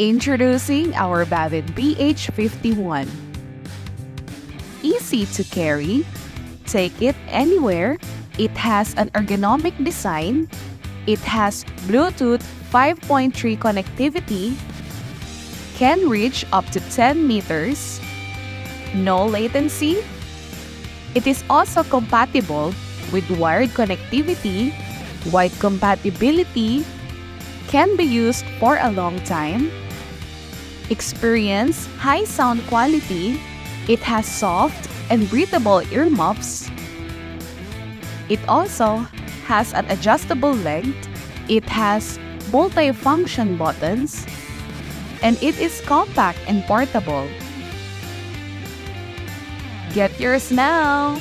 Introducing our Bavin BH51. Easy to carry, take it anywhere, it has an ergonomic design, it has Bluetooth 5.3 connectivity, can reach up to 10 meters, no latency. It is also compatible with wired connectivity, wide compatibility, can be used for a long time, experience high sound quality, it has soft and breathable earmuffs. It also has an adjustable length, it has multi-function buttons, and it is compact and portable. Get yours now!